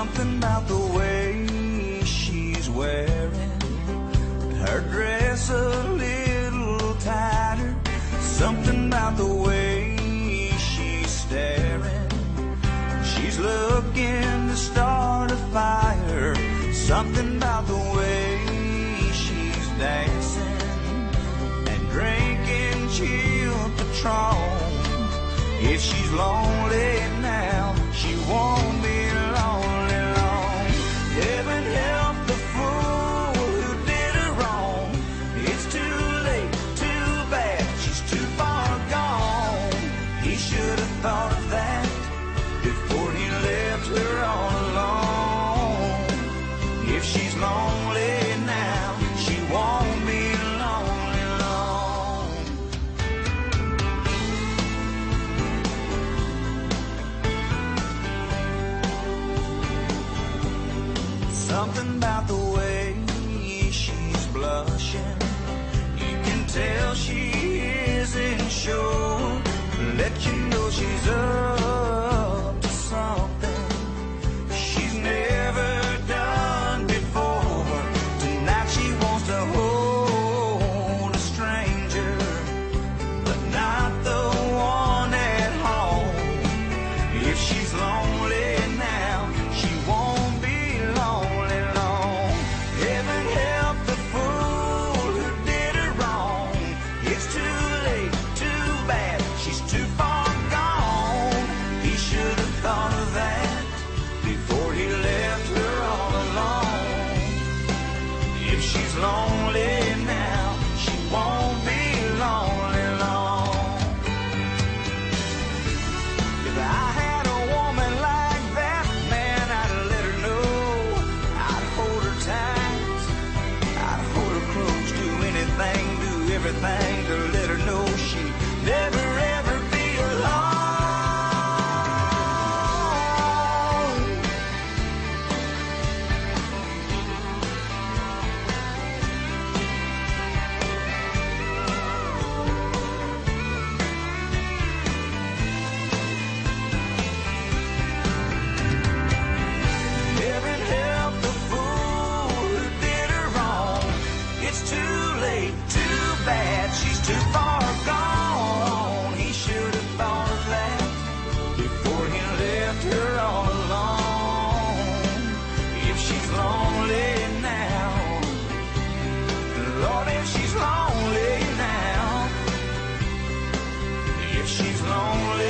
Something about the way she's wearing her dress a little tighter. Something about the way she's staring. She's looking to start a fire. Something about the way she's dancing and drinking chilled Patron. If she's lonely Something about the way she's blushing. You can tell she isn't sure. Let you know she's up to something she's never done before. Tonight she wants to hold a stranger, but not the one at home. If she's lonely she's lonely now, she won't be lonely long. If I had a woman like that, man, I'd let her know. I'd hold her tight. I'd hold her close, do anything, do everything to let her she's lonely